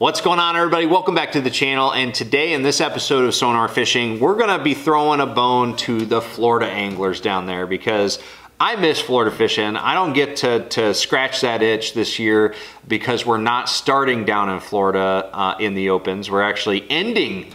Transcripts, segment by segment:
What's going on everybody? Welcome back to the channel and today in this episode of Sonar Fishing, we're gonna be throwing a bone to the Florida anglers down there because I miss Florida fishing. I don't get to, to scratch that itch this year because we're not starting down in Florida uh, in the opens. We're actually ending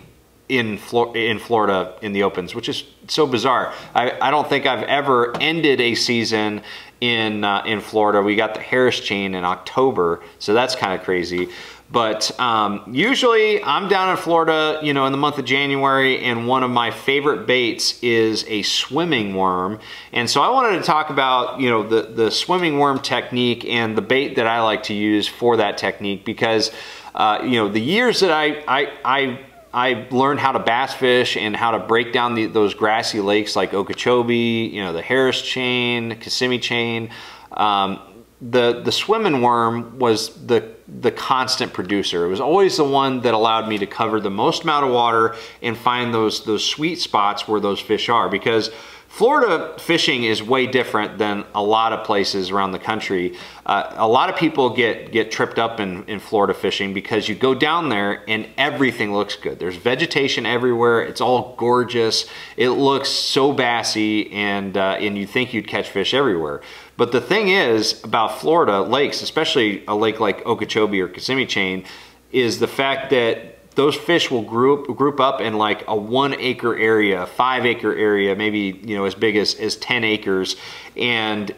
in, Flor in Florida in the opens, which is so bizarre. I, I don't think I've ever ended a season in, uh, in Florida. We got the Harris chain in October, so that's kind of crazy. But um, usually I'm down in Florida, you know, in the month of January, and one of my favorite baits is a swimming worm. And so I wanted to talk about, you know, the, the swimming worm technique and the bait that I like to use for that technique because, uh, you know, the years that I, I, I I learned how to bass fish and how to break down the, those grassy lakes like Okeechobee, you know, the Harris chain, Kissimmee chain. Um, the the swimming worm was the the constant producer. It was always the one that allowed me to cover the most amount of water and find those those sweet spots where those fish are because Florida fishing is way different than a lot of places around the country. Uh, a lot of people get get tripped up in, in Florida fishing because you go down there and everything looks good. There's vegetation everywhere. It's all gorgeous. It looks so bassy and, uh, and you think you'd catch fish everywhere. But the thing is about Florida lakes, especially a lake like Okeechobee or Kissimmee Chain, is the fact that those fish will group group up in like a one acre area, five acre area, maybe you know as big as as ten acres, and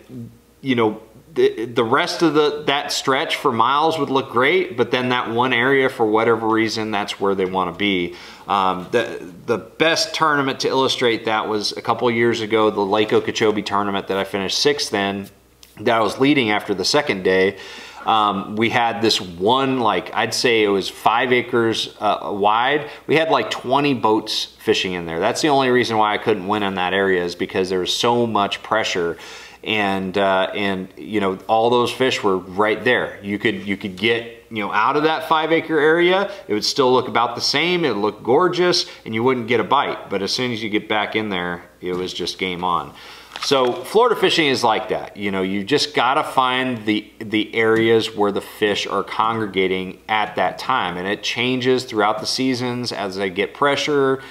you know the, the rest of the that stretch for miles would look great, but then that one area for whatever reason that's where they want to be. Um, the the best tournament to illustrate that was a couple years ago, the Lake Okeechobee tournament that I finished sixth in. That I was leading after the second day um, we had this one, like I'd say it was five acres uh, wide. We had like 20 boats fishing in there. That's the only reason why I couldn't win in that area is because there was so much pressure and uh, and you know all those fish were right there. You could you could get you know out of that five acre area. It would still look about the same. It would look gorgeous, and you wouldn't get a bite. But as soon as you get back in there, it was just game on. So Florida fishing is like that. You know, you just gotta find the the areas where the fish are congregating at that time, and it changes throughout the seasons as they get pressure,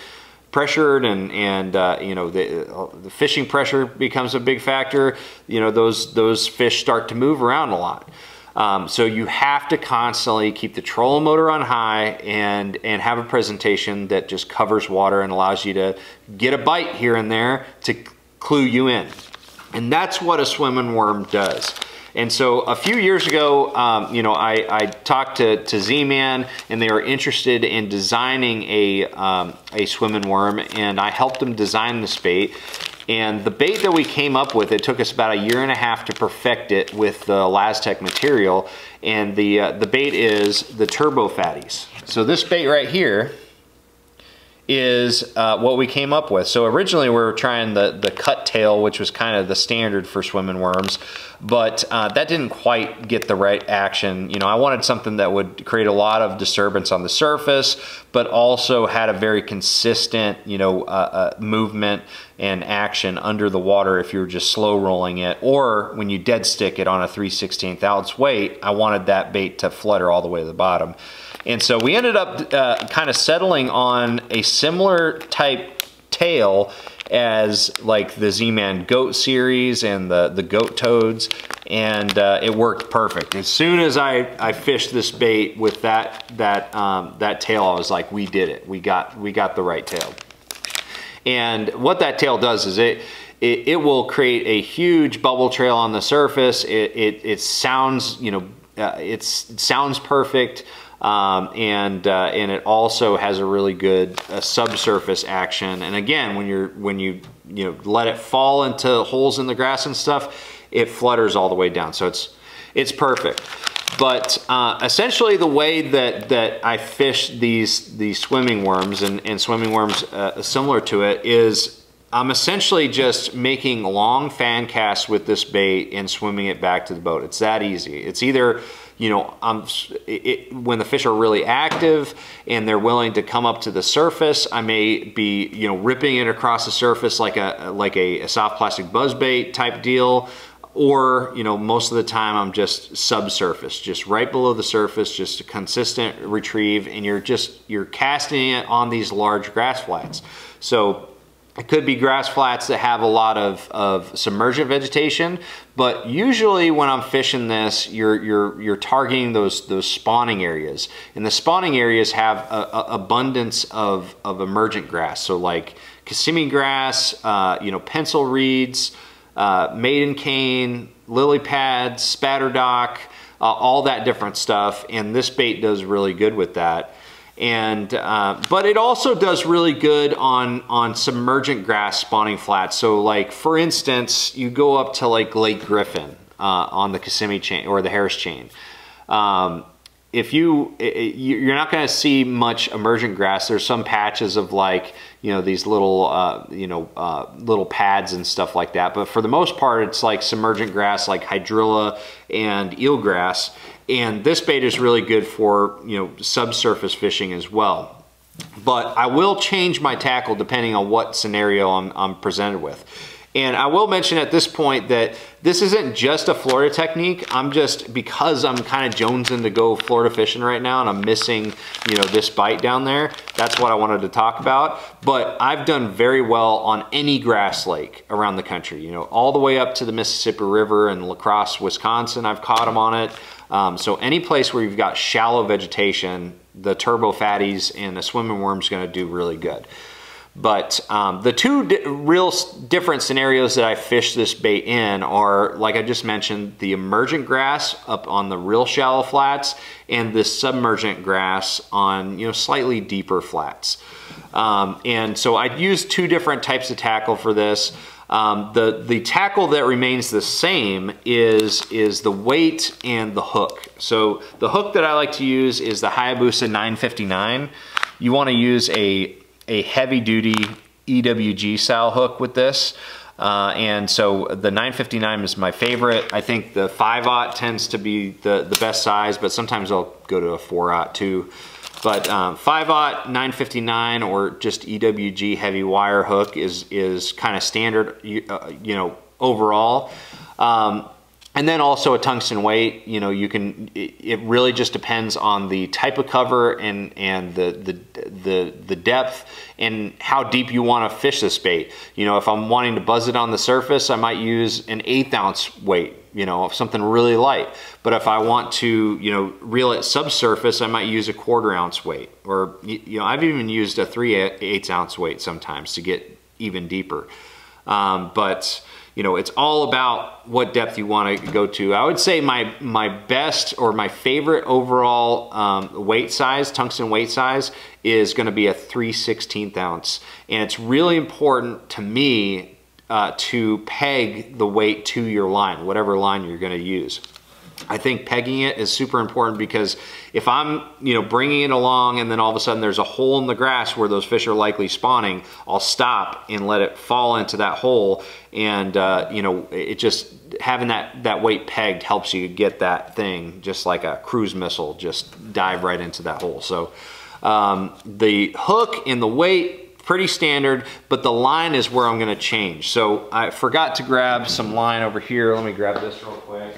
pressured, and and uh, you know the, the fishing pressure becomes a big factor. You know, those those fish start to move around a lot. Um, so you have to constantly keep the trolling motor on high and, and have a presentation that just covers water and allows you to get a bite here and there to clue you in. And that's what a swimming worm does. And so a few years ago, um, you know, I, I talked to, to Z-Man and they were interested in designing a, um, a swimming worm and I helped them design this bait. And the bait that we came up with, it took us about a year and a half to perfect it with the ElaZtech material. And the, uh, the bait is the Turbo FattyZ. So this bait right here is uh, what we came up with. So originally we were trying the, the cut tail, which was kind of the standard for swimming worms, but uh, that didn't quite get the right action. You know, I wanted something that would create a lot of disturbance on the surface, but also had a very consistent, you know, uh, uh movement and action under the water if you were just slow rolling it, or when you dead stick it on a 3 16th ounce weight, I wanted that bait to flutter all the way to the bottom. And so we ended up uh, kind of settling on a similar type tail as like the Z-Man Goat series and the, the Goat Toads and uh, it worked perfect. As soon as I, I fished this bait with that, that, um, that tail, I was like, we did it. We got, we got the right tail. And what that tail does is it, it, it will create a huge bubble trail on the surface. It, it, it sounds, you know, uh, it sounds perfect. Um, and uh, and it also has a really good uh, subsurface action. And again, when you're when you you know let it fall into holes in the grass and stuff, it flutters all the way down. So it's it's perfect. But uh, essentially, the way that that I fish these these swimming worms and, and swimming worms uh, similar to it is I'm essentially just making long fan casts with this bait and swimming it back to the boat. It's that easy. It's either you know, I'm, it, when the fish are really active and they're willing to come up to the surface, I may be, you know, ripping it across the surface like a like a, a soft plastic buzz bait type deal, or you know most of the time I'm just subsurface, just right below the surface, just a consistent retrieve, and you're just you're casting it on these large grass flats. So it could be grass flats that have a lot of, of submergent vegetation, but usually when I'm fishing this, you're, you're, you're targeting those, those spawning areas. And the spawning areas have a, a abundance of, of emergent grass. So like Kissimmee grass, uh, you know, pencil reeds, uh, maiden cane, lily pads, spatterdock, uh, all that different stuff. And this bait does really good with that and uh, but it also does really good on on submergent grass spawning flats. So like for instance, you go up to like Lake Griffin uh, on the Kissimmee chain or the Harris chain. Um, if you you're not going to see much emergent grass there's some patches of like you know these little uh, you know uh, little pads and stuff like that but for the most part it's like submergent grass like hydrilla and eelgrass and this bait is really good for, you know, subsurface fishing as well. But I will change my tackle depending on what scenario I'm, I'm presented with. And I will mention at this point that this isn't just a Florida technique. I'm just, because I'm kind of jonesing to go Florida fishing right now and I'm missing, you know, this bite down there, that's what I wanted to talk about. But I've done very well on any grass lake around the country, you know, all the way up to the Mississippi River and La Crosse, Wisconsin, I've caught them on it. Um, so any place where you've got shallow vegetation, the turbo FattyZ and the swimming worm's gonna do really good. But um, the two di real different scenarios that I fish this bait in are, like I just mentioned, the emergent grass up on the real shallow flats and the submergent grass on you know slightly deeper flats. Um, and so I use two different types of tackle for this. Um, the, the tackle that remains the same is, is the weight and the hook. So the hook that I like to use is the Hayabusa 959. You wanna use a, a heavy duty EWG style hook with this. Uh, and so the 959 is my favorite. I think the 5-aught tends to be the, the best size, but sometimes I'll go to a 4-aught too. But um, 5-aught 959 or just EWG heavy wire hook is, is kind of standard, you, uh, you know, overall. Um, and then also a tungsten weight, you know, you can, it really just depends on the type of cover and, and the, the, the, the depth and how deep you want to fish this bait. You know, if I'm wanting to buzz it on the surface, I might use an eighth ounce weight, you know, something really light. But if I want to, you know, reel it subsurface, I might use a quarter ounce weight. Or, you know, I've even used a three eighths ounce weight sometimes to get even deeper. Um, but, you know, it's all about what depth you want to go to. I would say my, my best or my favorite overall um, weight size, tungsten weight size, is gonna be a 3 16th ounce. And it's really important to me uh, to peg the weight to your line, whatever line you're gonna use. I think pegging it is super important because if I'm, you know, bringing it along and then all of a sudden there's a hole in the grass where those fish are likely spawning, I'll stop and let it fall into that hole. And, uh, you know, it just, having that, that weight pegged helps you get that thing just like a cruise missile, just dive right into that hole. So um, the hook and the weight, pretty standard, but the line is where I'm gonna change. So I forgot to grab some line over here. Let me grab this real quick.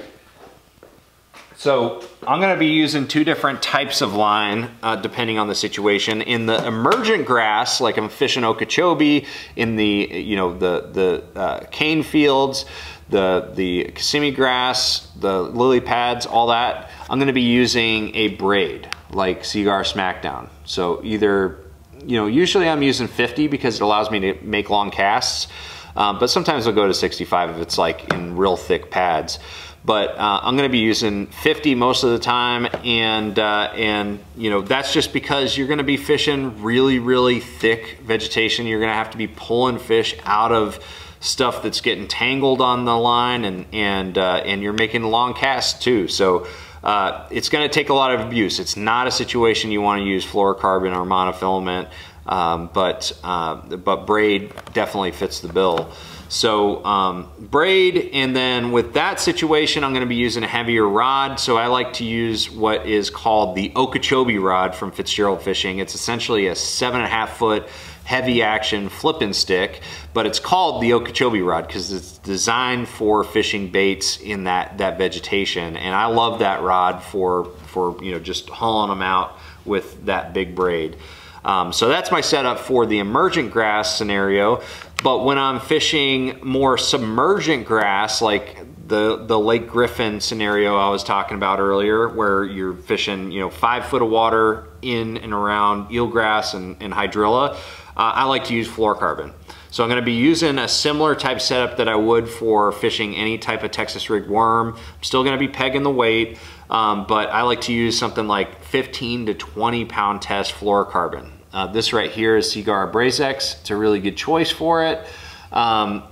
So I'm gonna be using two different types of line uh, depending on the situation. In the emergent grass, like I'm fishing Okeechobee, in the, you know, the, the uh, cane fields, the, the Kissimmee grass, the lily pads, all that, I'm gonna be using a braid like Seaguar Smackdown. So either, you know, usually I'm using 50 because it allows me to make long casts, um, but sometimes I'll go to 65 if it's like in real thick pads but uh, I'm gonna be using 50 most of the time and uh, and you know that's just because you're gonna be fishing really really thick vegetation you're gonna have to be pulling fish out of stuff that's getting tangled on the line and and uh, and you're making long casts too so uh, it's going to take a lot of abuse. It's not a situation you want to use fluorocarbon or monofilament, um, but uh, but braid definitely fits the bill. So um, braid, and then with that situation, I'm gonna be using a heavier rod. So I like to use what is called the Okeechobee rod from Fitzgerald Fishing. It's essentially a seven and a half foot heavy action flipping stick, but it's called the Okeechobee rod because it's designed for fishing baits in that, that vegetation. And I love that rod for, for you know, just hauling them out with that big braid. Um, so that's my setup for the emergent grass scenario. But when I'm fishing more submergent grass, like the, the Lake Griffin scenario I was talking about earlier, where you're fishing, you know, five foot of water in and around eelgrass and, and hydrilla, uh, I like to use fluorocarbon. So I'm gonna be using a similar type setup that I would for fishing any type of Texas rig worm. I'm still gonna be pegging the weight, um, but I like to use something like 15 to 20 pound test fluorocarbon. Uh, this right here is Seaguar AbrazX. It's a really good choice for it. Um,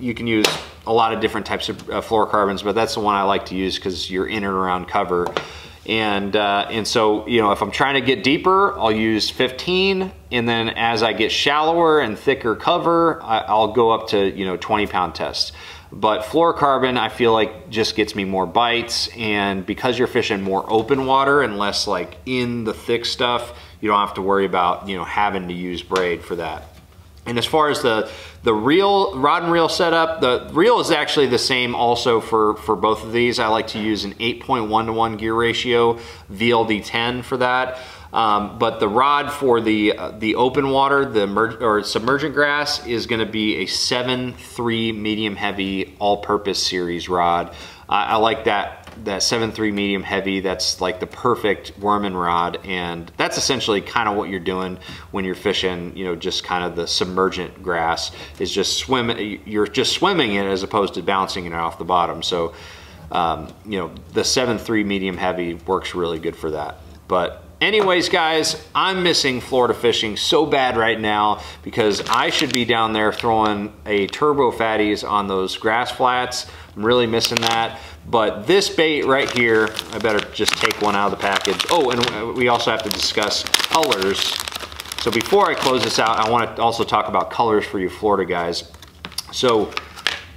you can use a lot of different types of uh, fluorocarbons, but that's the one I like to use because you're in and around cover. And, uh, and so, you know, if I'm trying to get deeper, I'll use 15. And then as I get shallower and thicker cover, I, will go up to, you know, 20 pound tests. But fluorocarbon, I feel like just gets me more bites. And because you're fishing more open water and less like in the thick stuff, you don't have to worry about, you know, having to use braid for that. And as far as the, the reel, rod and reel setup, the reel is actually the same also for, for both of these. I like to use an 8.1 to 1 gear ratio, VLD10 for that. Um, but the rod for the uh, the open water, the or submergent grass is gonna be a 7.3 medium heavy all-purpose series rod. I like that that 7.3 medium heavy, that's like the perfect worming rod. And that's essentially kind of what you're doing when you're fishing, you know, just kind of the submergent grass is just swimming, you're just swimming it as opposed to bouncing it off the bottom. So, um, you know, the 7.3 medium heavy works really good for that. But Anyways, guys, I'm missing Florida fishing so bad right now because I should be down there throwing a turbo FattyZ on those grass flats. I'm really missing that. But this bait right here, I better just take one out of the package. Oh, and we also have to discuss colors. So before I close this out, I want to also talk about colors for you Florida guys. So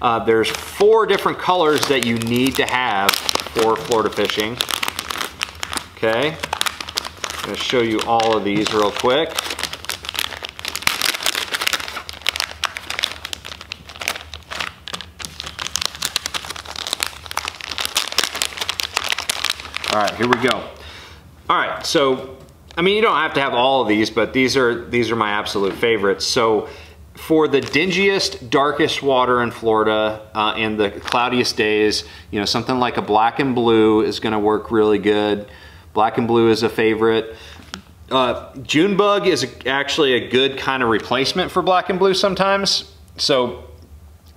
uh, there's four different colors that you need to have for Florida fishing. Okay, I'm gonna show you all of these real quick. All right, here we go. All right, so, I mean, you don't have to have all of these, but these are, these are my absolute favorites. So for the dingiest, darkest water in Florida uh, and the cloudiest days, you know, something like a black and blue is gonna work really good. Black and blue is a favorite. Uh, June bug is actually a good kind of replacement for black and blue sometimes. So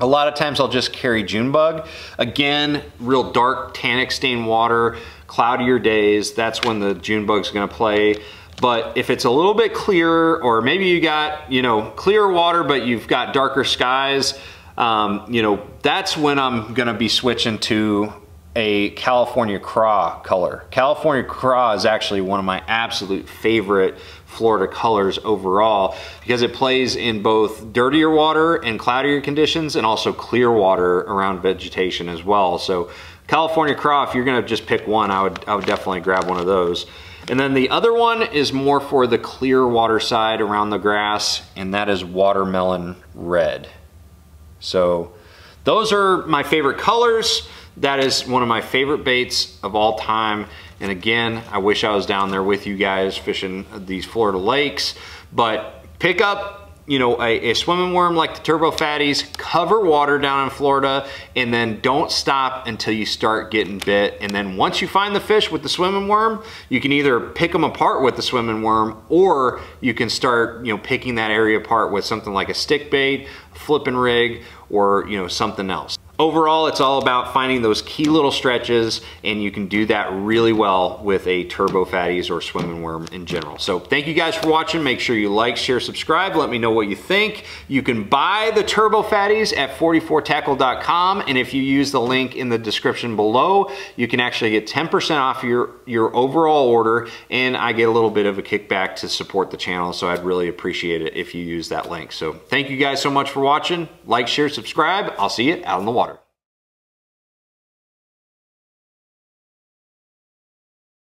a lot of times I'll just carry June bug. Again, real dark tannic stained water, cloudier days, that's when the June bug's gonna play. But if it's a little bit clearer, or maybe you got, you know, clear water, but you've got darker skies, um, you know, that's when I'm gonna be switching to a California Craw color. California Craw is actually one of my absolute favorite Florida colors overall because it plays in both dirtier water and cloudier conditions and also clear water around vegetation as well. So California Craw, if you're gonna just pick one, I would, I would definitely grab one of those. And then the other one is more for the clear water side around the grass, and that is watermelon red. So those are my favorite colors. That is one of my favorite baits of all time. And again, I wish I was down there with you guys fishing these Florida lakes, but pick up you know, a, a, swimming worm like the Turbo FattyZ, cover water down in Florida, and then don't stop until you start getting bit. And then once you find the fish with the swimming worm, you can either pick them apart with the swimming worm, or you can start, you know, picking that area apart with something like a stick bait, flipping rig, or, you know, something else. Overall, it's all about finding those key little stretches, and you can do that really well with a Turbo FattyZ or swimming Worm in general. So thank you guys for watching. Make sure you like, share, subscribe. Let me know what you think. You can buy the Turbo FattyZ at 44tackle.com, and if you use the link in the description below, you can actually get 10% off your, your overall order, and I get a little bit of a kickback to support the channel, so I'd really appreciate it if you use that link. So thank you guys so much for watching. Like, share, subscribe. I'll see you out on the water.